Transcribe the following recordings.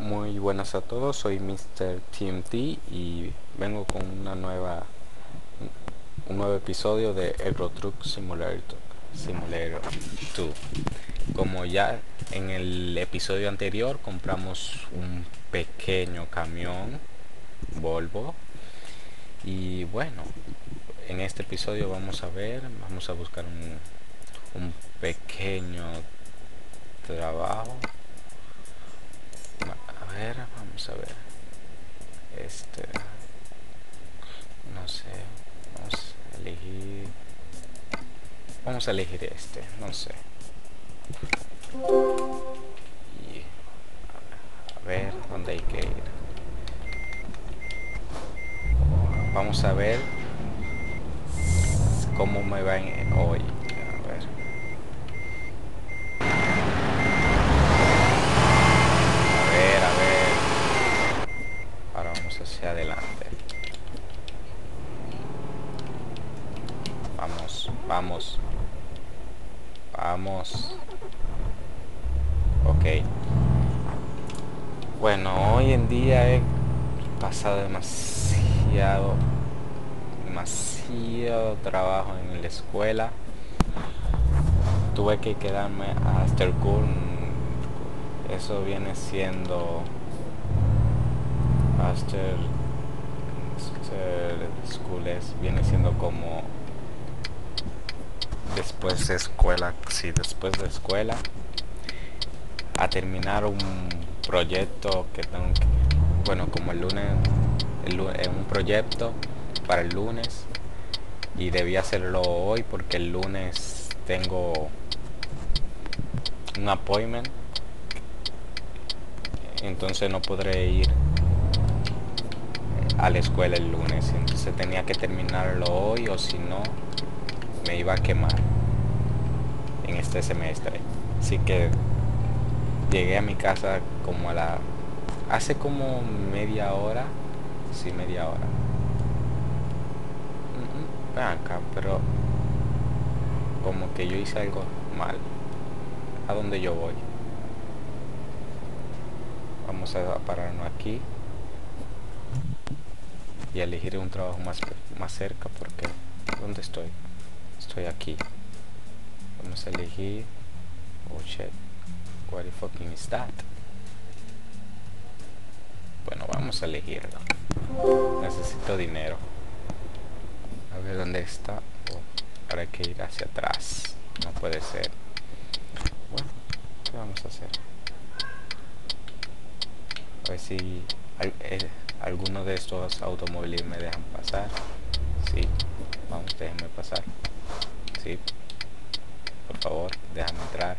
Muy buenas a todos, soy Mr. TMT y vengo con una nueva un nuevo episodio de Euro Truck Simulator, Simulator 2. Como ya en el episodio anterior compramos un pequeño camión Volvo y bueno, en este episodio vamos a ver, vamos a buscar un, un pequeño trabajo ver vamos a ver. Este no sé vamos a elegir vamos a elegir este no sé. A ver dónde hay que ir vamos a ver cómo me va hoy adelante. Vamos, vamos. Vamos. Ok. Bueno, hoy en día he pasado demasiado, demasiado trabajo en la escuela. Tuve que quedarme hasta el Eso viene siendo Master Schools viene siendo como después de escuela, sí, después de escuela a terminar un proyecto que tengo que, bueno, como el lunes, el, un proyecto para el lunes y debí hacerlo hoy porque el lunes tengo un appointment. Entonces no podré ir a la escuela el lunes entonces tenía que terminarlo hoy o si no me iba a quemar en este semestre. Así que llegué a mi casa como a la hace como media hora sí media hora. Ven acá pero como que yo hice algo mal. A dónde yo voy vamos a pararnos aquí y elegiré un trabajo más, más cerca porque ¿dónde estoy? Estoy aquí. Vamos a elegir oh what the fucking is that? Bueno, vamos a elegirlo. Necesito dinero. A ver dónde está. Oh, ahora hay que ir hacia atrás. No puede ser. Bueno, ¿qué vamos a hacer? A ver si... Eh, algunos de estos automóviles me dejan pasar. Sí vamos déjenme pasar. Sí por favor déjame entrar.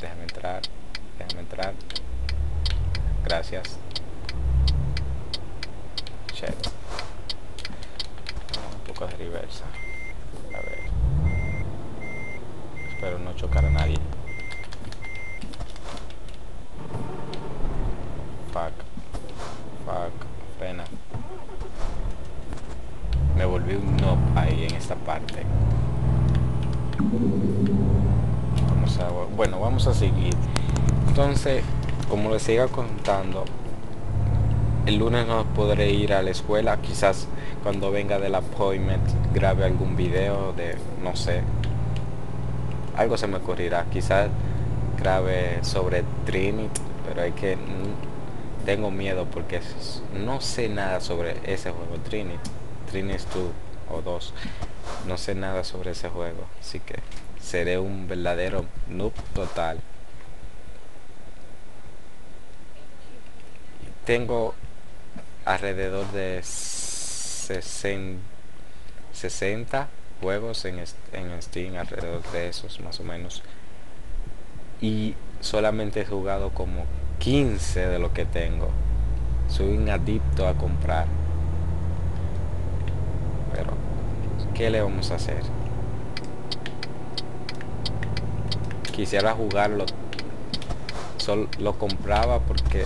Déjame entrar déjame entrar. Gracias. Check un poco de reversa. A ver. Espero no chocar a nadie. Fuck Volví un noob ahí en esta parte. Vamos a, bueno, vamos a seguir. Entonces, como les siga contando, el lunes no podré ir a la escuela. Quizás cuando venga del appointment grabe algún video de, no sé, algo se me ocurrirá. Quizás grabe sobre Trinity, pero hay que tengo miedo porque no sé nada sobre ese juego Trinity Trinity 2 o 2 no sé nada sobre ese juego así que seré un verdadero noob total tengo alrededor de 60, juegos en, en Steam alrededor de esos más o menos y solamente he jugado como 15 de lo que tengo. Soy un adicto a comprar. Pero, ¿qué le vamos a hacer? Quisiera jugarlo. Solo lo compraba porque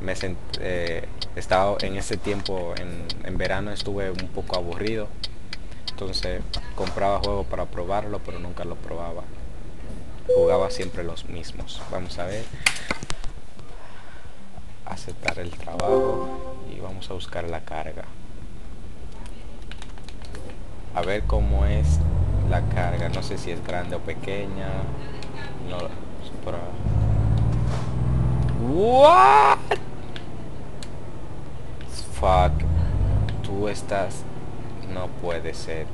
me eh, estaba en ese tiempo en, en verano estuve un poco aburrido. Entonces compraba juegos para probarlo pero nunca lo probaba. Jugaba siempre los mismos. Vamos a ver. Aceptar el trabajo y vamos a buscar la carga a ver cómo es la carga. No sé si es grande o pequeña. No pero... what fuck. Tú estás no puede ser.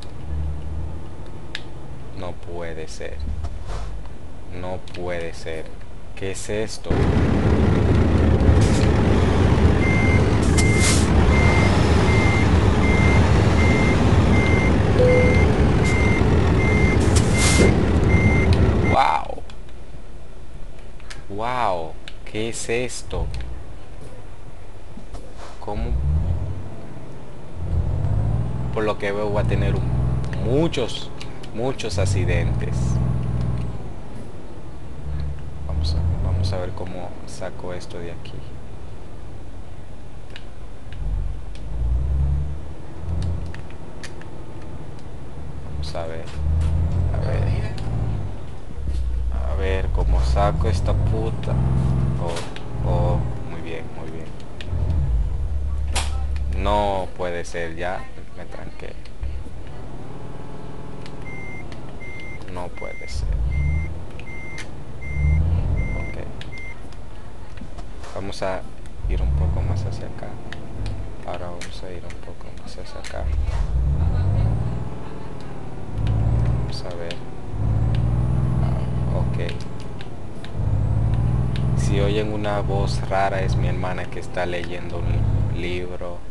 No puede ser. No puede ser. ¿qué es esto? Wow, ¿qué es esto? ¿Cómo? Por lo que veo va a tener muchos, muchos accidentes. Vamos a, vamos a ver cómo saco esto de aquí. Vamos a ver. A ver ver cómo saco esta puta. Oh, oh, muy bien, muy bien. No puede ser, ya me tranqué. No puede ser. Ok. Vamos a ir un poco más hacia acá. Ahora vamos a ir un poco más hacia acá. Vamos a ver. Si oyen una voz rara es mi hermana que está leyendo un libro.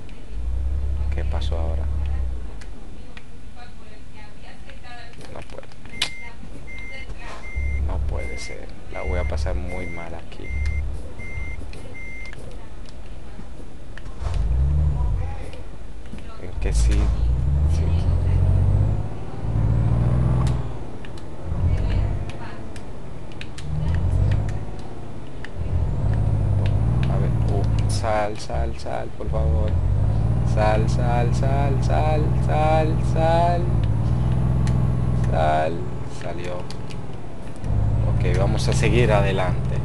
¿Qué pasó ahora? No puede. No puede ser. La voy a pasar muy mal aquí. Que sí sal, sal, sal, por favor. Sal, sal, sal, sal, sal, sal. Sal. Salió. Ok, vamos a seguir adelante.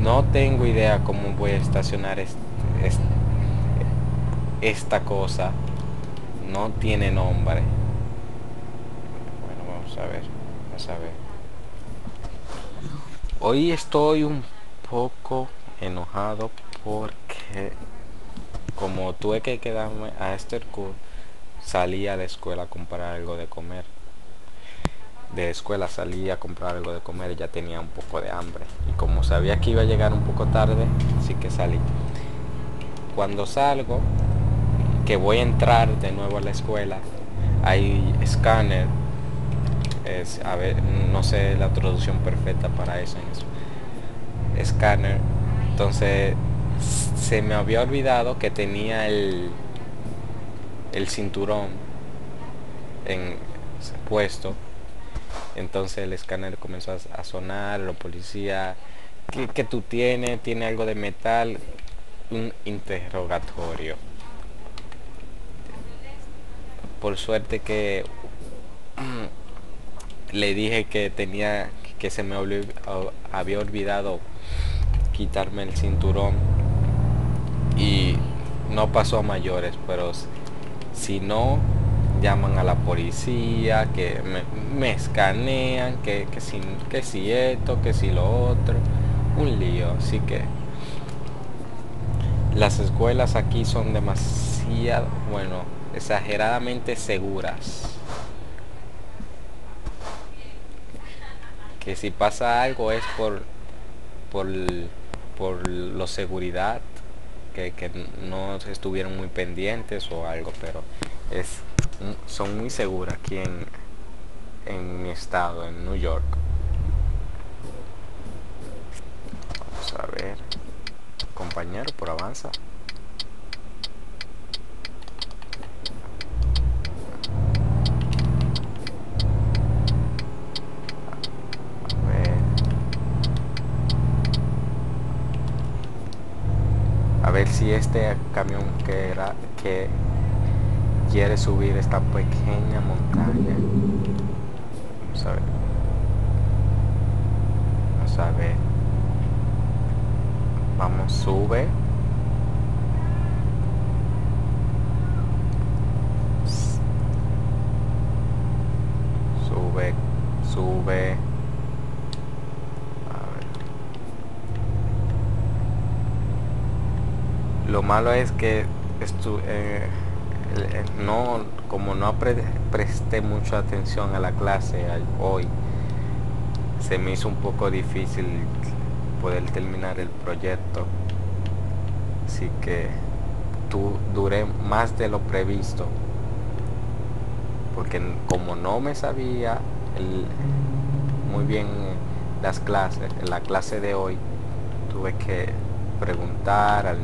No tengo idea cómo voy a estacionar esta cosa. No tiene nombre. Bueno, vamos a ver. Vamos a ver. Hoy estoy un poco enojado porque como tuve que quedarme a Estercourt, salí a la escuela a comprar algo de comer. De escuela salí a comprar algo de comer y ya tenía un poco de hambre. Y como sabía que iba a llegar un poco tarde, sí que salí. Cuando salgo, que voy a entrar de nuevo a la escuela, hay escáner es a ver no sé la traducción perfecta para eso en eso escáner entonces se me había olvidado que tenía el el cinturón en puesto. Entonces el escáner comenzó a, sonar los policía ¿qué, ¿qué, tú tienes? tiene algo de metal un interrogatorio. Por suerte que le dije que tenía que se me había olvidado quitarme el cinturón. Y no pasó a mayores pero si no llaman a la policía que me, escanean que, que, si, que si esto que si lo otro. Un lío así que las escuelas aquí son demasiado bueno exageradamente seguras. Que si pasa algo es por por, por lo seguridad que, que, no estuvieron muy pendientes o algo pero es son muy seguras aquí en, en mi estado en New York. Vamos a ver. Compañero por avanza ver si este camión que era que quiere subir esta pequeña montaña vamos a ver. Vamos a ver. Vamos sube sube a ver. lo malo es que estu eh, eh, no como no pre presté mucha atención a la clase hoy se me hizo un poco difícil poder terminar el proyecto. Así que tú duré más de lo previsto porque como no me sabía muy bien las clases la clase de hoy tuve que preguntar al,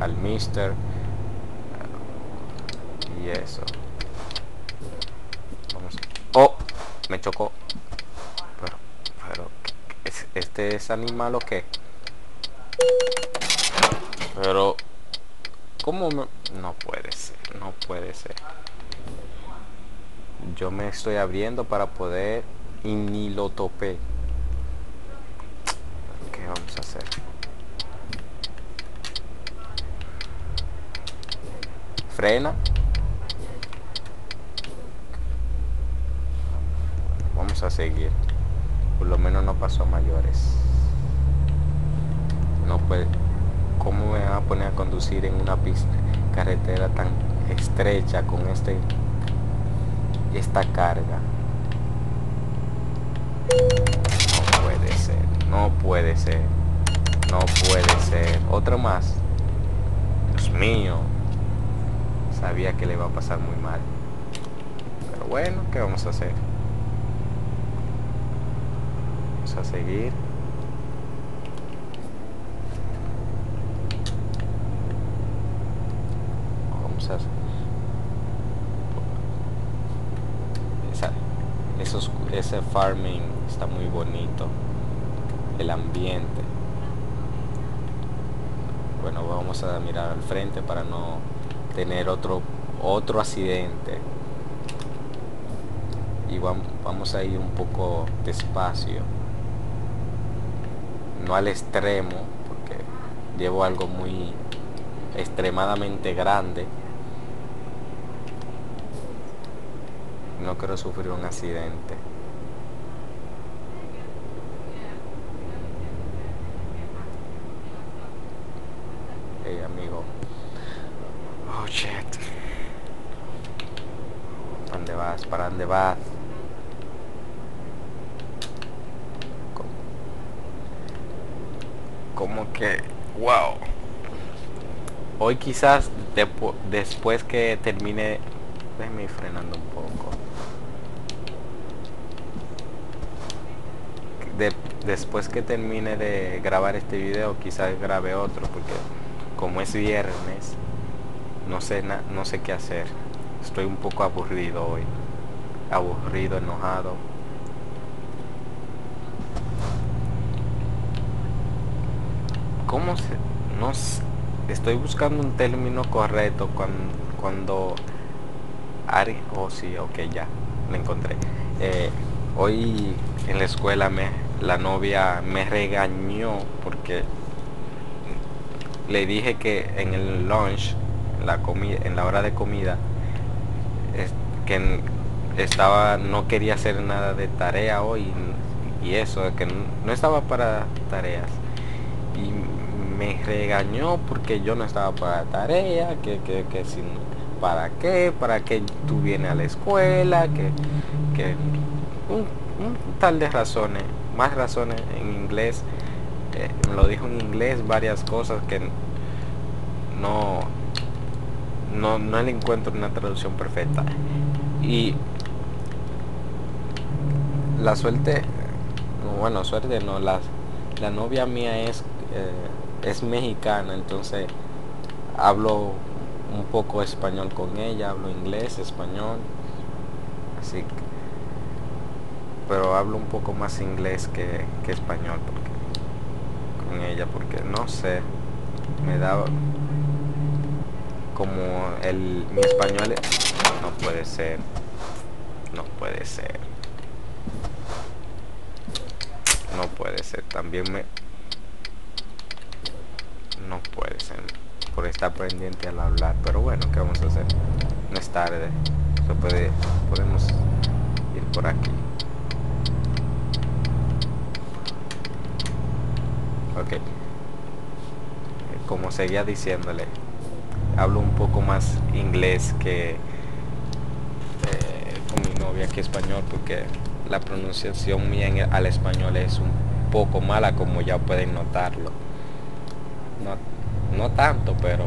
al, mister. Y eso. Vamos. Oh me chocó. Pero pero ¿es, este es animal o qué pero cómo me... no puede ser no puede ser. Yo me estoy abriendo para poder y ni lo topé. Qué vamos a hacer frena. Vamos a seguir. Por lo menos no pasó a mayores. No puede cómo me va a poner a conducir en una pista carretera tan estrecha con este esta carga no puede ser no puede ser no puede ser. Otro más. Dios mío sabía que le iba a pasar muy mal. Pero bueno qué vamos a hacer vamos a seguir. Vamos a esa, esos, ese farming está muy bonito. El ambiente. Bueno vamos a mirar al frente para no tener otro otro accidente. Y vamos a ir un poco despacio. No al extremo porque llevo algo muy extremadamente grande. No quiero sufrir un accidente. Hey amigo oh shit ¿para dónde vas? ¿para dónde vas? como que wow hoy quizás de, después que termine déjeme ir frenando un poco. De, después que termine de grabar este video quizás grabe otro porque como es viernes no sé na, no sé qué hacer estoy un poco aburrido hoy aburrido enojado ¿Cómo se.? No sé, Estoy buscando un término correcto cuando. cuando Ari. Oh, sí, ok, ya. Lo encontré. Eh, hoy en la escuela me, la novia me regañó porque le dije que en el lunch, la, comida, en la hora de comida, es, que estaba no quería hacer nada de tarea hoy y eso, que no, estaba para tareas. Y me regañó porque yo no estaba para tarea, que, que, que sin, para qué, para qué tú vienes a la escuela, que, que un, tal de razones, más razones en inglés, eh, lo dijo en inglés varias cosas que no, no, no le encuentro una traducción perfecta. Y la suerte, bueno, suerte no, la, la novia mía es... Eh, es mexicana, entonces hablo un poco español con ella, hablo inglés, español, así que, pero hablo un poco más inglés que, que español porque, con ella, porque no sé, me da como el mi español no puede ser, no puede ser, no puede ser. También me... No puede ser. Por estar pendiente al hablar. Pero bueno, ¿qué vamos a hacer? No es tarde. Se puede... Podemos ir por aquí. Ok. Como seguía diciéndole, hablo un poco más inglés que eh, con mi novia que español porque la pronunciación mía al español es un poco mala como ya pueden notarlo. No, no tanto, pero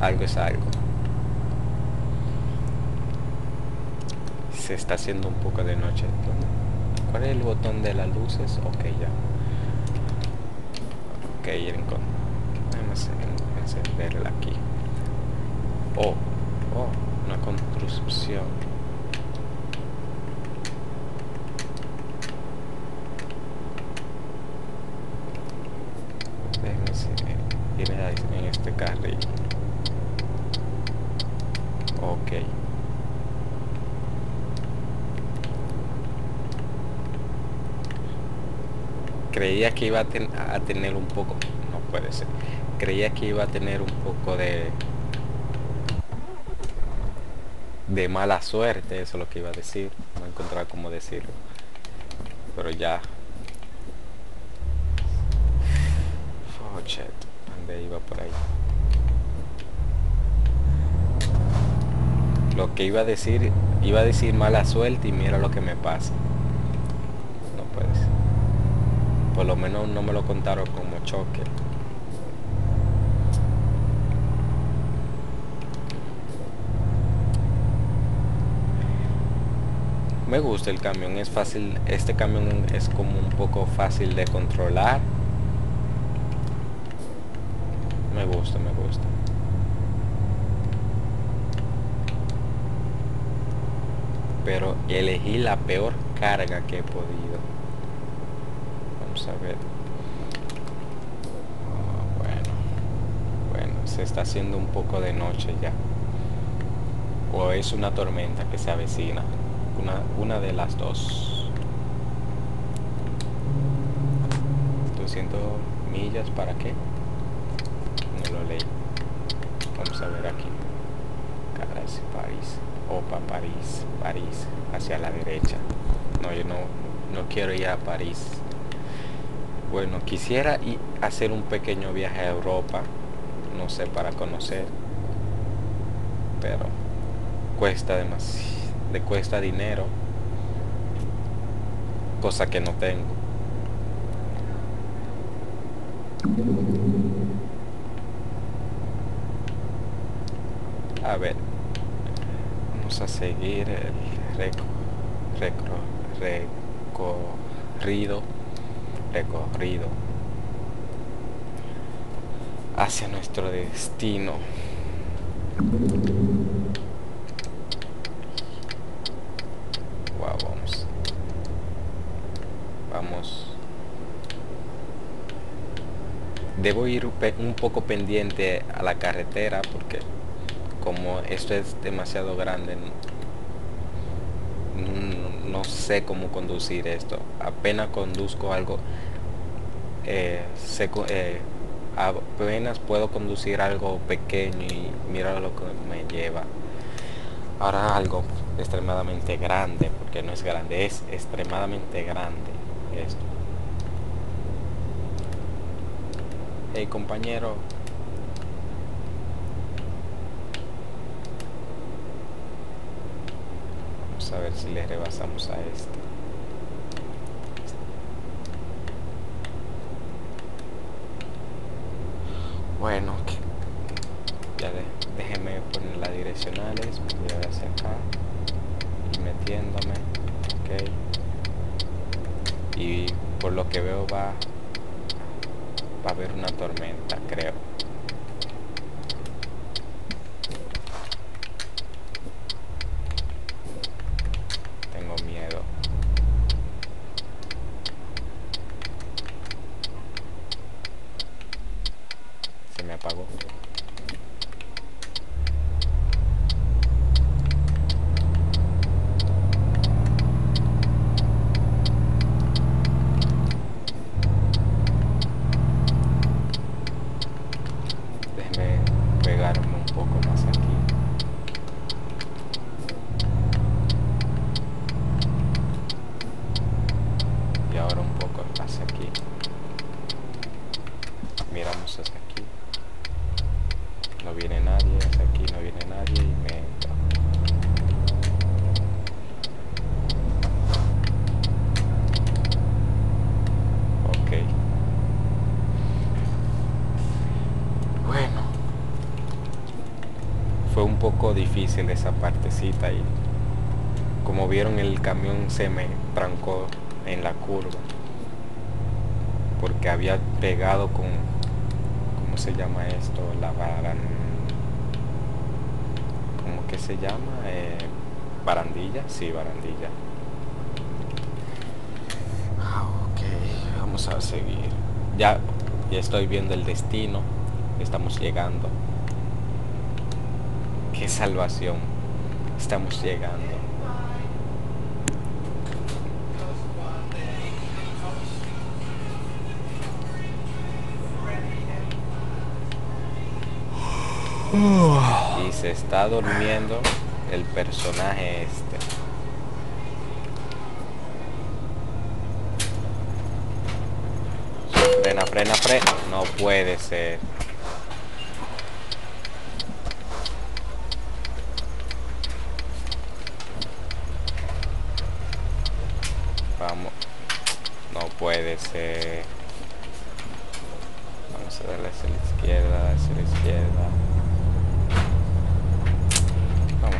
algo es algo. Se está haciendo un poco de noche. ¿Cuál es el botón de las luces? Ok, ya. Ok, vamos a encenderla aquí. Oh, oh, una construcción. Déjenme ahí en este carril. Ok. Creía que iba a tener un poco, no puede ser, creía que iba a tener un poco de de mala suerte, eso es lo que iba a decir, no encontrar cómo decirlo. Pero ya. Oh. ¿Dónde iba por ahí? Lo que iba a decir, iba a decir mala suerte y mira lo que me pasa. No puedes. Por lo menos no me lo contaron como choque. Me gusta el camión es fácil este camión es como un poco fácil de controlar. Me gusta me gusta. Pero elegí la peor carga que he podido. Vamos a ver. Ah, bueno bueno se está haciendo un poco de noche ya. O es una tormenta que se avecina una, de las dos. 200 millas para qué no lo leí. Vamos a ver aquí. Caras, París. Opa, París, París hacia la derecha. No, yo no, no quiero ir a París. Bueno, quisiera ir hacer un pequeño viaje a Europa. No sé, para conocer. Pero cuesta demasiado le cuesta dinero, cosa que no tengo. A ver, vamos a seguir el recorrido, recorrido hacia nuestro destino. Debo ir un poco pendiente a la carretera porque como esto es demasiado grande no, sé cómo conducir esto. Apenas conduzco algo eh, eh, apenas puedo conducir algo pequeño y mira lo que me lleva. Ahora algo extremadamente grande porque no es grande es extremadamente grande esto Hey compañero. Vamos a ver si le rebasamos a este. Bueno, ya de, déjeme poner las direccionales, voy a hacia acá y metiéndome, ok. Y por lo que veo va va a haber una tormenta, creo. Tengo miedo. Se me apagó. Viene nadie, hacia aquí no viene nadie y me entra. Ok. Bueno. Fue un poco difícil esa partecita y como vieron el camión se me trancó en la curva porque había pegado con ¿cómo se llama esto? la baran ¿cómo que se llama? Eh, barandilla, sí, barandilla ah, ok, vamos a seguir ya, ya estoy viendo el destino estamos llegando qué salvación estamos llegando se está durmiendo el personaje este. Frena, frena, frena. No puede ser. Vamos. No puede ser. Vamos a darle hacia la izquierda, hacia la izquierda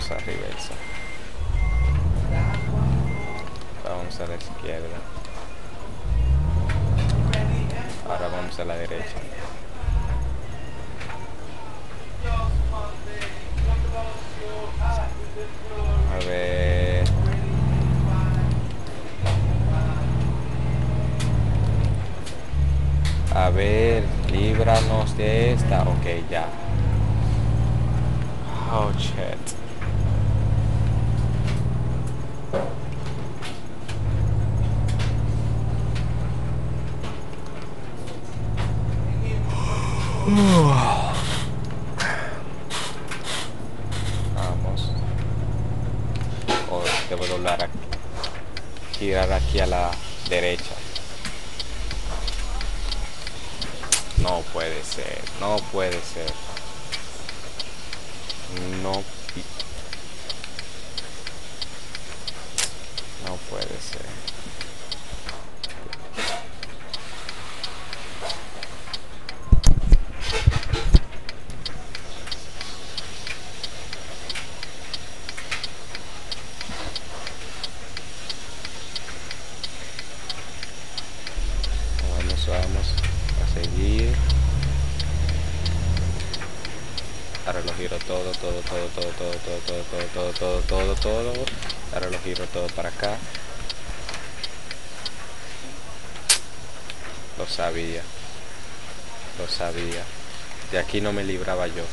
vamos a reversa vamos a la izquierda ahora vamos a la derecha a ver a ver líbranos de esta ok ya oh shit Vamos. O debo doblar aquí. Girar aquí a la derecha. No puede ser, no puede ser. No. No puede ser. todo, todo, todo, todo, todo, todo, todo, todo, todo, todo. Ahora lo giro todo para acá. Lo sabía. Lo sabía. De aquí no me libraba yo.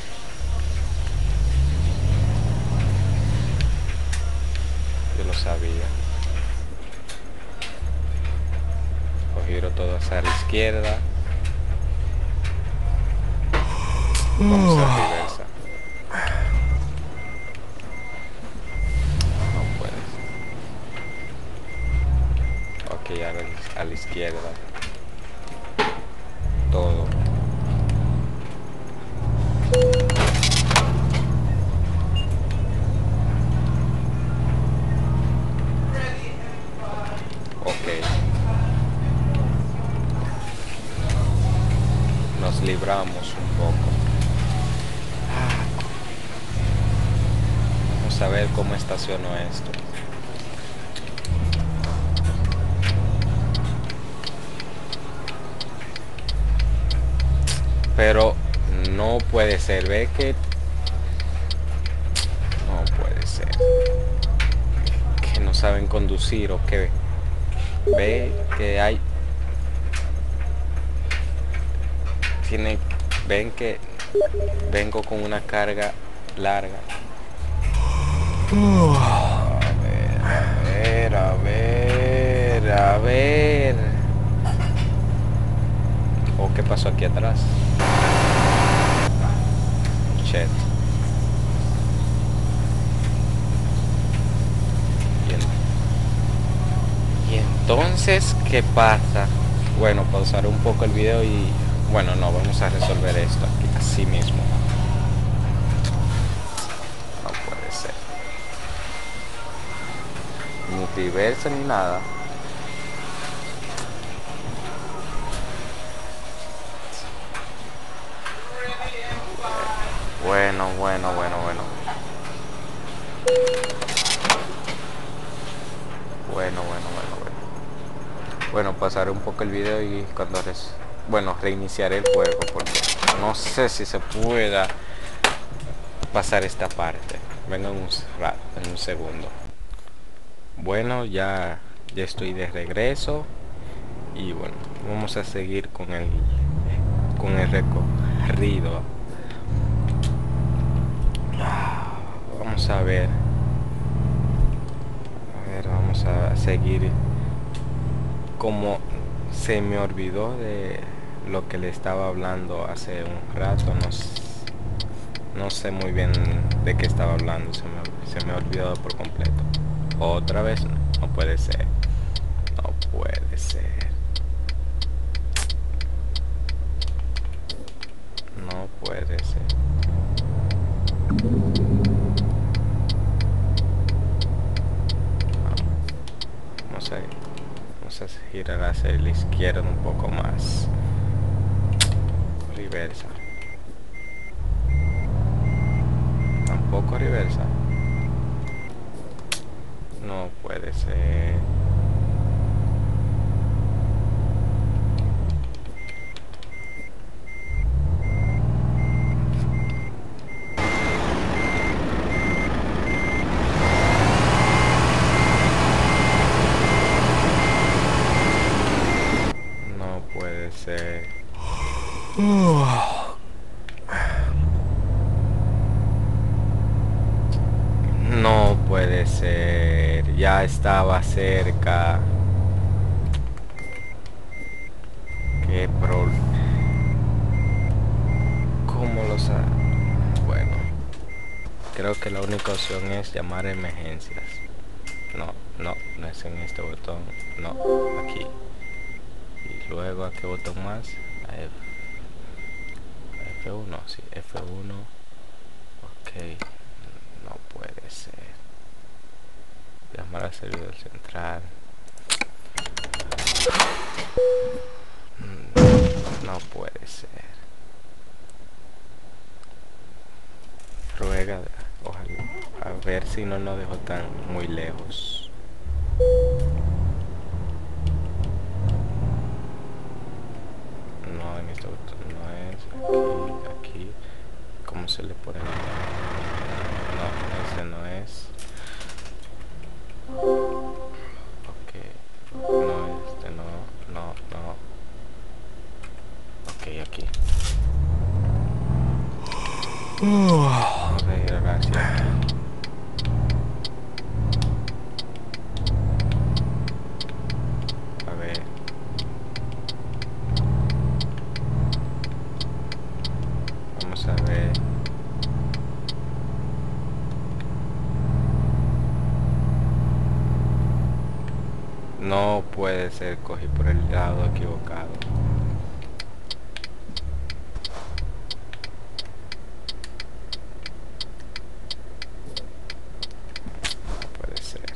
Yo lo sabía. Lo giro todo hacia la izquierda. Vamos a reversa. a la izquierda. Todo. Ok. Nos libramos un poco. Vamos a esto. Pero no puede ser, ve que... No puede ser. Que no saben conducir o que... Ve que hay... Tiene... Ven que vengo con una carga larga. A ver, a ver, a ver, a ver. ¿O qué pasó aquí atrás? Y, entonces, ¿qué pasa? Bueno, pausar un poco el video y... Bueno, no, vamos a resolver esto aquí, así mismo. Reversa ni nada. Bueno, bueno, bueno, bueno. Bueno, bueno, bueno, bueno. Bueno, pasaré un poco el video y cuando res... Bueno, reiniciaré el juego porque no sé si se pueda pasar esta parte. Venga un segundo. Bueno, ya, ya estoy de regreso. Y bueno, vamos a seguir con el con el recorrido. Vamos a ver. A ver, vamos a seguir como se me olvidó de lo que le estaba hablando hace un rato no, sé muy bien de qué estaba hablando se me, se me ha olvidado por completo otra vez. No puede ser. No puede ser. No puede ser. Vamos. A ir vamos a girar hacia la izquierda un poco más. Reversa tampoco reversa no puede ser no puede ser No puede ser, ya estaba cerca. Qué pro... ¿Cómo lo sabe? Bueno, creo que la única opción es llamar a emergencias. No, no, no es en este botón, no, aquí. Y luego a qué botón más? A F. F1, sí, F1. Ok no puede ser llamar al servidor central Mm, no puede ser ruega ojalá a ver si no nos dejó tan muy lejos no en este no es aquí aquí cómo se le pone no, ese no es. Ok. No, este no, no, no. Ok, aquí. Vamos a ir hacia aquí. A ver. Vamos a ver. No puede ser, cogí por el lado equivocado. No puede ser.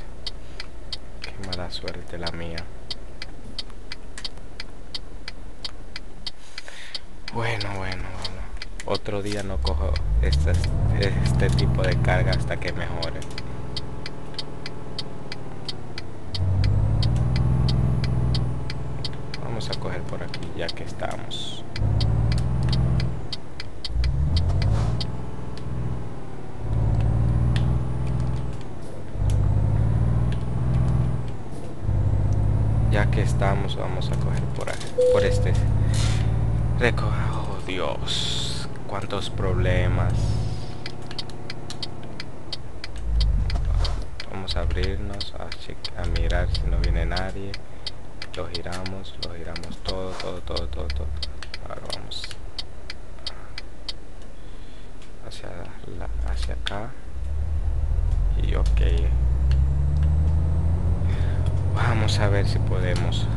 Qué la mía. Bueno, bueno, bueno. Otro día no cojo este, este tipo de carga hasta que mejore. Vamos a coger por aquí ya que estamos. Ya que estamos, vamos a coger por aquí, por este reco Oh, Dios, cuántos problemas. Vamos a abrirnos, a, check- a mirar si no viene nadie lo giramos, lo giramos todo, todo, todo, todo, todo. Ahora vamos hacia, la, hacia acá. Y ok. Vamos a ver si podemos.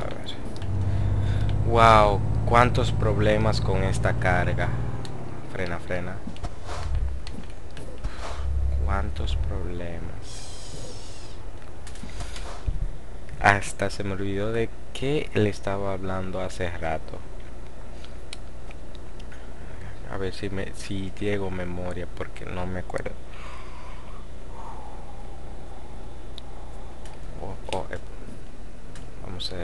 A ver. Wow, cuántos problemas con esta carga. Frena, frena. Cuántos problemas. hasta se me olvidó de qué le estaba hablando hace rato. A ver si me si llego memoria porque no me acuerdo. Oh, oh, eh, vamos a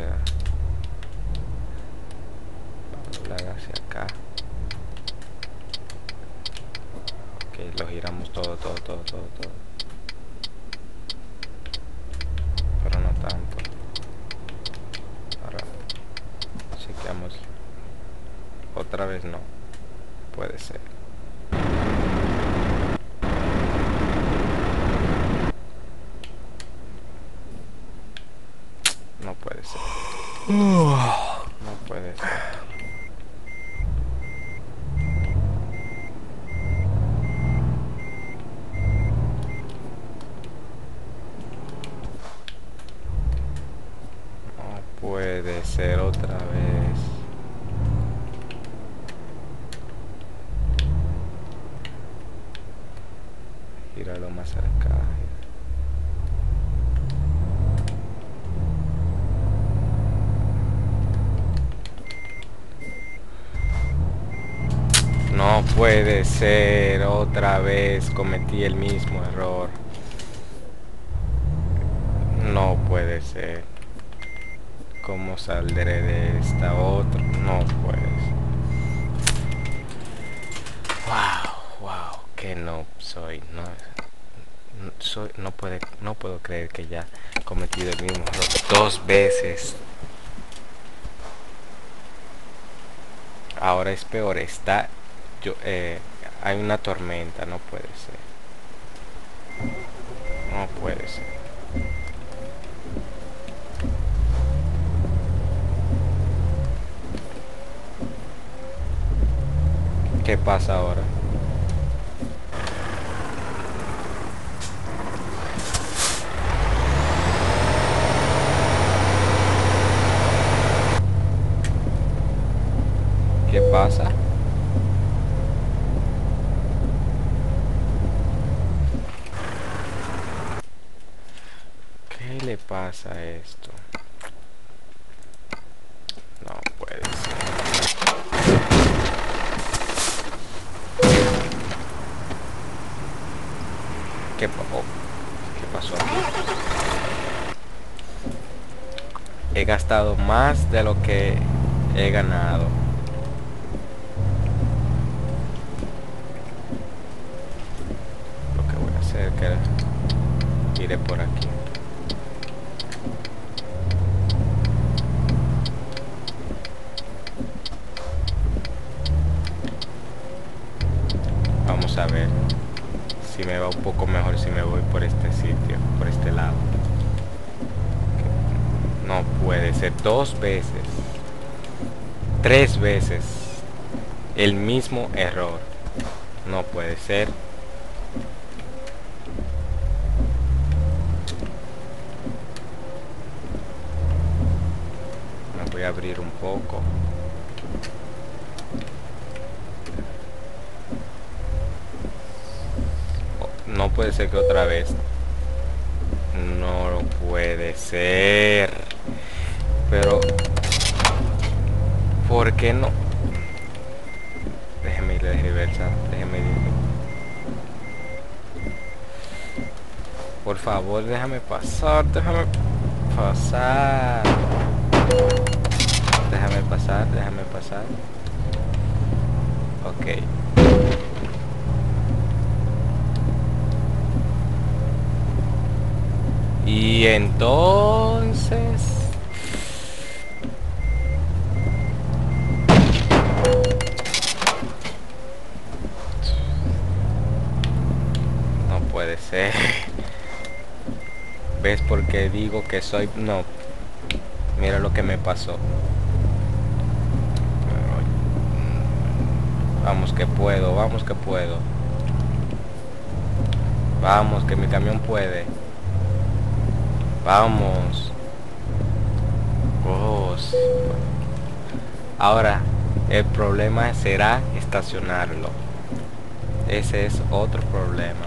vamos a hablar hacia acá. Ok, lo giramos todo, todo, todo, todo, todo. Pero no tanto. Ahora chequeamos. Otra vez no. Puede ser. No puede ser. No puede ser. No puede ser otra vez. Gíralo más acá. No puede ser, otra vez cometí el mismo error. No puede ser. ¿Cómo saldré de esta otra? No puedes. Wow, wow, que no soy, no no soy, no puede, no puedo creer que ya he cometido el mismo error dos veces. Ahora es peor, está yo eh, hay una tormenta, no puede ser. No puede ser. ¿Qué pasa ahora? ¿Qué pasa? ¿Qué pasa esto? No puede ser. ¿Qué, oh, ¿Qué pasó aquí? He gastado más de lo que he ganado. Lo que voy a hacer que iré por aquí. Vamos a ver si me va un poco mejor si me voy por este sitio, por este lado. No puede ser dos veces, tres veces el mismo error. No puede ser. Me voy a abrir un poco. Oh, No puede ser que otra vez. No lo puede ser. Pero... ¿Por qué no? Déjeme ir de reversa. Déjeme ir. Por favor, déjame pasar. Déjame pasar. Déjame pasar, déjame pasar. Ok. Y entonces... No puede ser. ¿Ves por qué digo que soy... No. Mira lo que me pasó. Vamos que puedo, vamos que puedo. Vamos, que mi camión puede. Vamos. Ahora, el problema será estacionarlo. Ese es otro problema.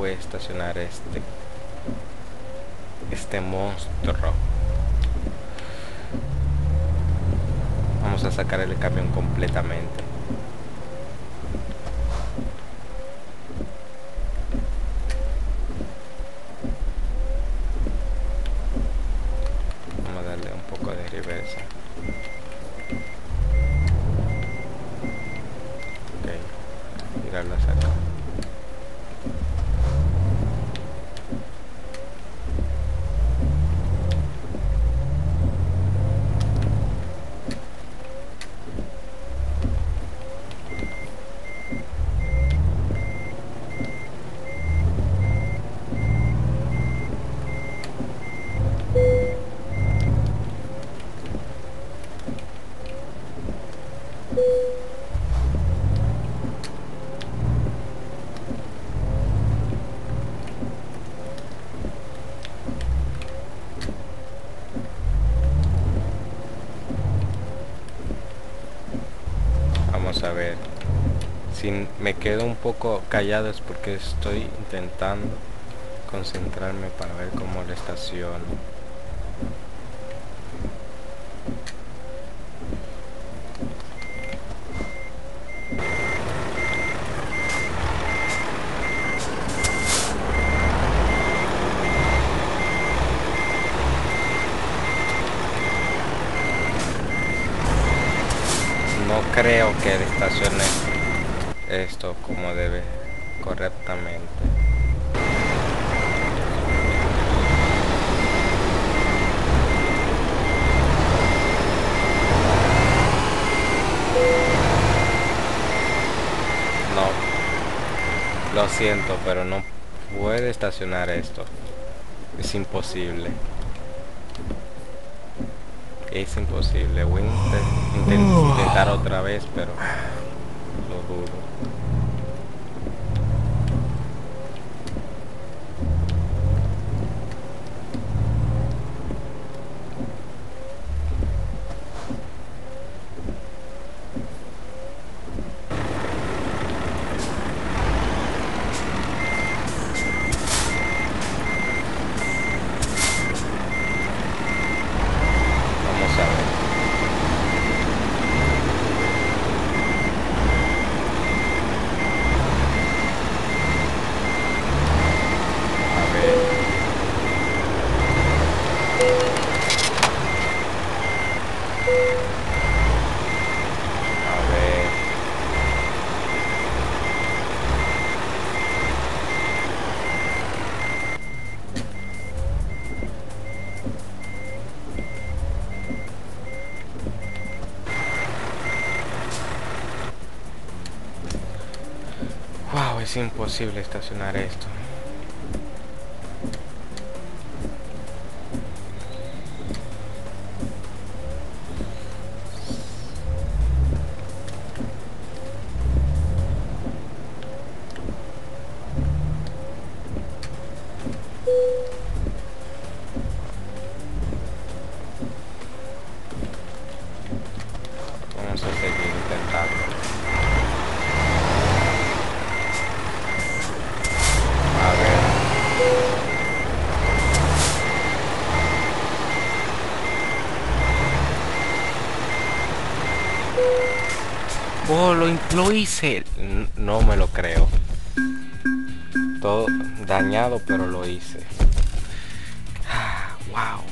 voy a este este monstruo. Vamos a sacar el camión completamente vamos a darle un poco de reversa ok tirarlo hacia acá A ver. Si me quedo un poco callado es porque estoy intentando concentrarme para ver cómo la estaciono. No creo que estacione esto como debe correctamente. No, lo siento, pero no puede estacionar esto. Es imposible. Es imposible. Voy a inten- intentar otra vez, pero lo dudo. Vamos a ver. A ver. A ver. Wow, es imposible estacionar esto. Hice. No me lo creo. Todo dañado, pero lo hice. Wow.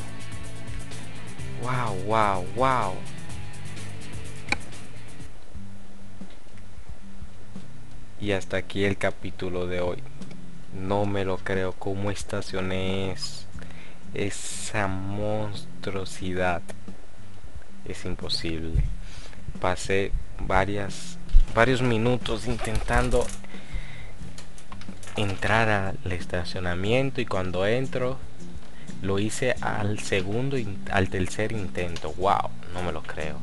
Wow, wow, wow. Y hasta aquí el capítulo de hoy. No me lo creo. ¿Cómo estacioné es- esa monstruosidad? Es imposible. Pasé varias, varios minutos intentando entrar al estacionamiento y cuando entro lo hice al segundo, al tercer intento. Wow, no me lo creo.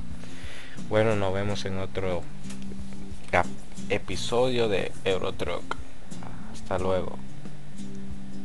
Bueno, nos vemos en otro episodio de Eurotruck. Hasta luego.